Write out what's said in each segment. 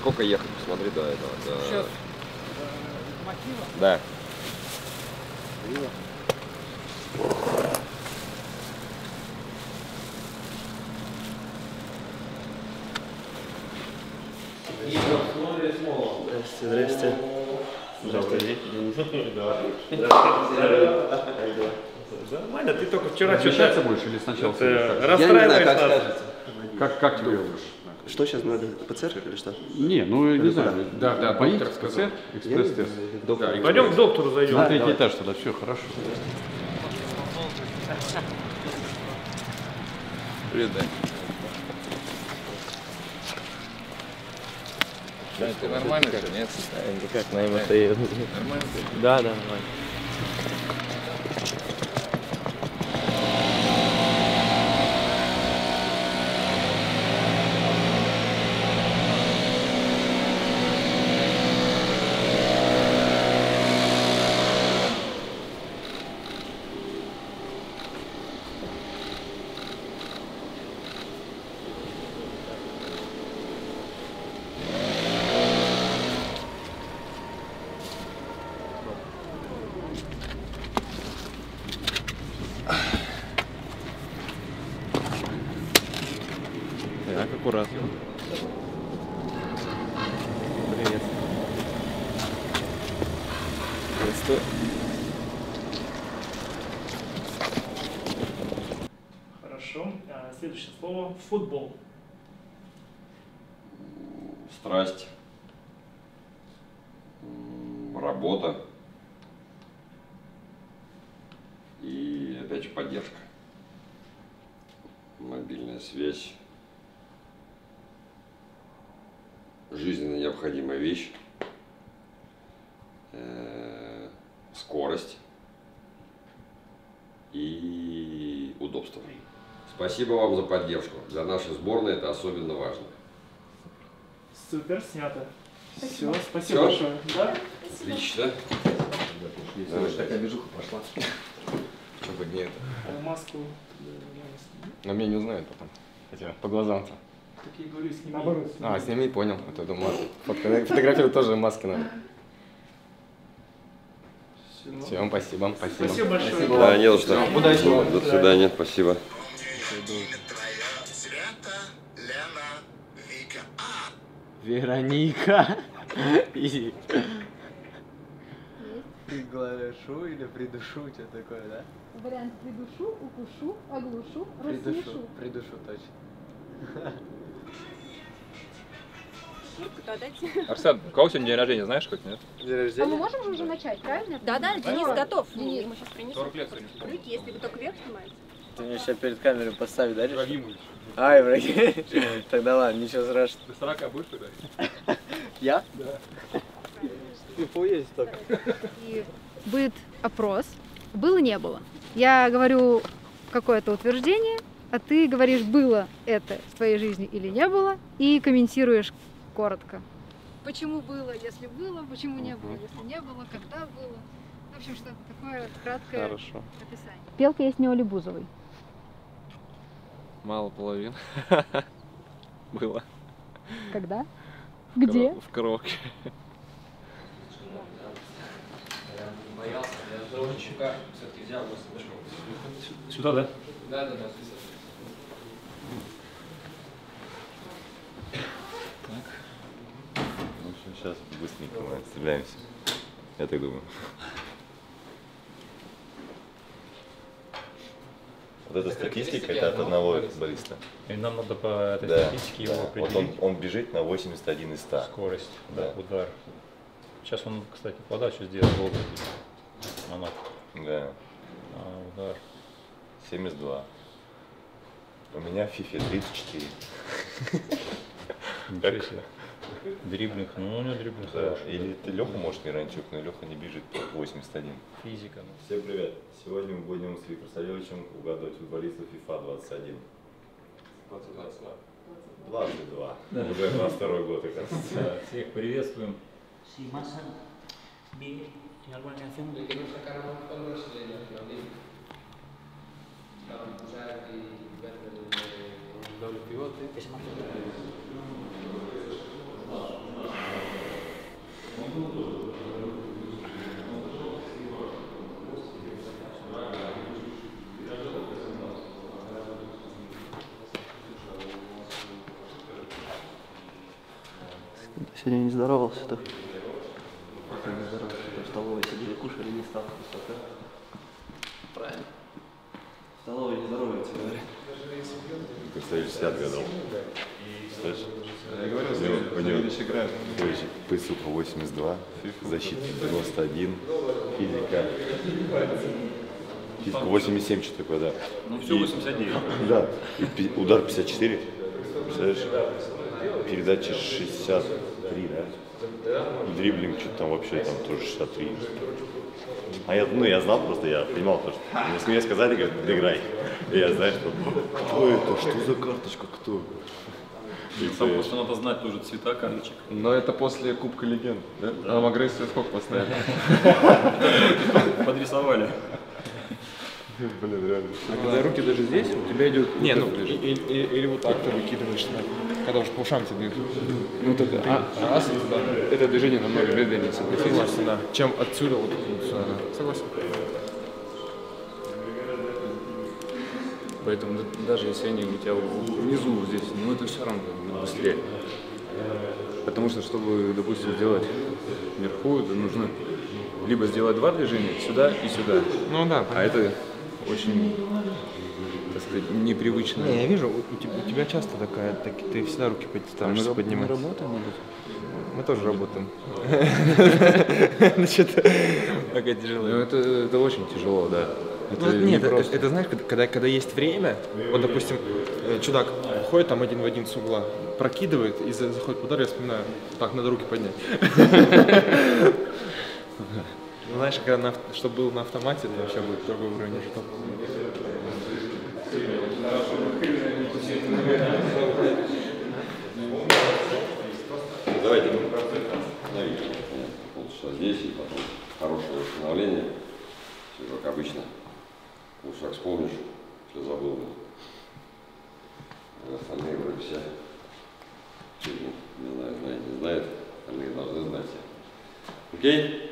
Сколько ехать? Посмотри до этого. До... Сейчас. Да. Здрасте. Здравствуйте. Нормально, ты только вчера что-то будешь или сначала? это, как? Я не знаю, расстраиваешь как нас. скажете. Как, как тебе лучше? Что сейчас надо? ПЦР или что? Не, ну не знаю. Да, да, сказал. ПЦР, экспресс-тест. Пойдем к доктору зайдем. На третий этаж тогда, все, хорошо. Привет, Дань. Ты нормально все, нет? Никак на МТ. Нормально? Да, да, нормально. Приветствую. Хорошо. А, Следующее слово футбол. Страсть. Работа. И опять же поддержка. Мобильная связь. Жизненно необходимая вещь. Э, Скорость. И удобство. Спасибо вам за поддержку. Для нашей сборной это особенно важно. Супер, снято. Все, спасибо Всё? большое. Да? Отлично. Такая движуха пошла. Чтобы не это. А Маску. Но меня не узнают потом. Хотя по глазам-то. Такие говорю, сними. А, сними, понял. А то думал, фотка- фотографировать тоже маски надо. Всё. Всем спасибо, спасибо. Спасибо большое. Да, не за что. До свидания, спасибо. Свята, Лена, Вика. Вероника. Изи. Приглашу или придушу, что такое, да? Вариант придушу, укушу, оглушу, Придушу, рассмешу. придушу точно. Арсен, у кого сегодня день рождения, знаешь хоть, нет? День А мы рождения? можем же уже начать, правильно? Да-да, Денис готов. Денис. Мы сейчас принесем. 40 лет сегодня. Руки, если вы только вверх снимаете. Ты меня сейчас перед камерой поставить, да? Ибрагимович. А, Ибрагим. Тогда ладно, ничего страшного. Ты 40 будешь тогда? Я? Да. Инфу есть только. И будет опрос. Было, не было. Я говорю какое-то утверждение, а ты говоришь, было это в твоей жизни или не было, и комментируешь коротко. Почему было, если было, почему не было, если не было, когда было. В общем, что такое краткое Хорошо. описание. Пел песни Оли Бузовой. Мало половин. Было. Когда? Где? В караоке. Сюда, да? В общем, сейчас быстренько мы отстреляемся. Я так думаю. Вот эта статистика, это от одного футболиста. И нам надо по этой Да, статистике его да. Вот определить. он, он бежит на 81 из 100. Скорость, Да. удар. Сейчас он, кстати, подачу сделал гол. Монак. Да, А, удар. 72. У меня в FIFA 34. Ничего себе. Дриблинг. Ну, у него дриблинг Да. хороший. Или ты Леха, может, Миранчук, но Леха не бежит по 81. Физика. ну. Всем привет. Сегодня мы будем с Виктором Савельевичем угадывать футболистов FIFA 21. 22. 22. Уже 22 год, оказывается. Да, Всех приветствуем. Más en alguna canción que no sacaron con brasileños, Ronaldinho. Para acusar y que se marcha. Сегодня не здоровался, то Пока не здоровался, в столовой сидели, кушали, не стал высоко. Правильно. В столовой не здоровается, говорят. Представитель 60 годов. Слышишь? Я говорю, У него- у него- Савельич играет. Короче, ПСУ 82, защита 91, физика. Физика 87, что такое, да. Ну, всё И- 89. Да. И удар 54. Представляешь? Передача 63, да? И дриблинг что-то там вообще там тоже 63. А я, ну, я знал просто, я понимал, то, что мне, мне сказали, говорят, доиграй. И я, знаешь, что, кто это, что за карточка, кто? И Там ты- просто надо знать тоже цвета карточек. Но это после Кубка Легенд, да? А в агрессию сколько поставили? Подрисовали. Блин, реально. А когда руки даже здесь, у тебя идет... Не, ну, или вот так ты выкидываешь, да, когда уже по ушам тебе бьют. Ну, это, а, раз, это движение намного медленнее, согласись? Согласен, да. Чем отсюда вот сюда, да. Согласен. Поэтому даже если они у тебя внизу здесь, ну это все равно быстрее. Потому что, чтобы, допустим, сделать вверху, нужно либо сделать два движения, сюда и сюда. Ну да. А это очень, так сказать, непривычно. Не, я вижу, у, тебя, у тебя часто такая, так, ты всегда руки под- стараешься мы раб- поднимать. мы работаем? Мы тоже работаем. Значит, такая тяжелая. Ну, это, это очень тяжело, да. Это Ну, нет, это, непросто. это знаешь, когда- когда, есть время, вот, допустим, э, чудак ходит там один в один с угла, прокидывает и за- заходит в удар, я вспоминаю, так, надо руки поднять. Ну, Знаешь, когда на, чтобы был на автомате, это вообще будет другой уровень уже. Давайте остановите. Полчаса здесь и потом хорошее восстановление. Все как обычно. Кушак вспомнишь, что забыл. А Остальные вроде все. Не знаю, знает, не знает. Остальные должны знать. Окей?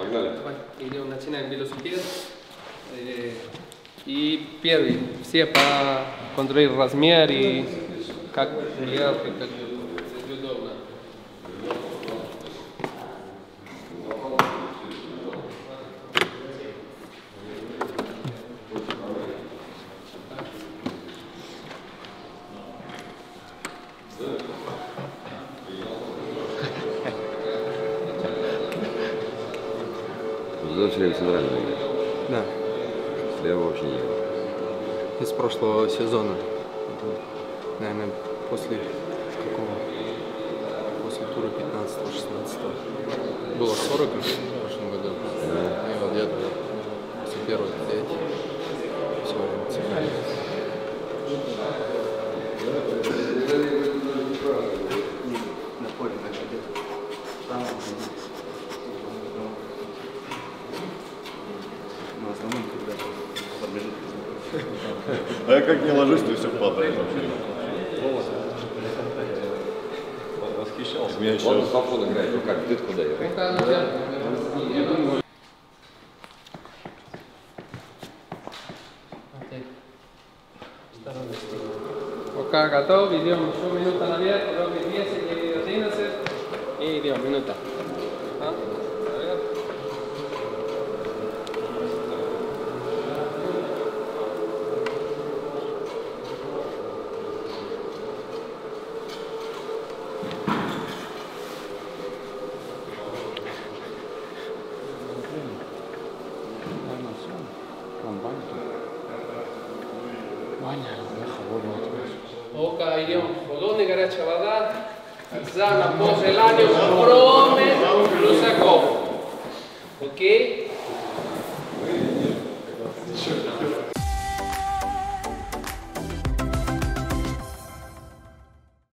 Погнали. Давай, идем, начинаем велосипед. Э, И первый, все по контролировать размер и как Время центрально играет. Да. Слева вообще не играет. Из прошлого сезона. Наверное, после какого? После тура 15-16. Было 40 в прошлом году. И вот где-то после первых пять. Все время центрально. На поле так где-то. Там. Ну, в основном, когда промежуток. А я как не ложусь, то все падает вообще. Восхищался. Меня еще... Он с Афон играет, ну как, ты куда играет? Пока готов, идем еще минута наверх, потом 10 и 11. И идем, минута. А? Наверх. Пока идем, холодная горячая вода. За на после ланio, прome, Lusakov. Окей?